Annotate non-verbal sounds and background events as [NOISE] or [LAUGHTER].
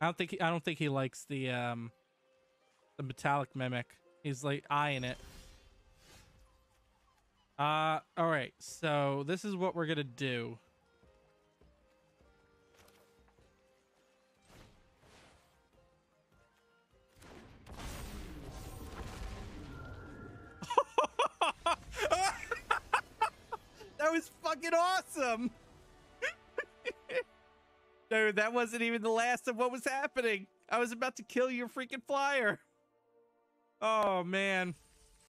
I don't think he, I don't think he likes the um the metallic mimic. He's like eyeing it. Uh all right. So this is what we're going to do. [LAUGHS] that was fucking awesome. Dude, that wasn't even the last of what was happening. I was about to kill your freaking flyer. Oh, man.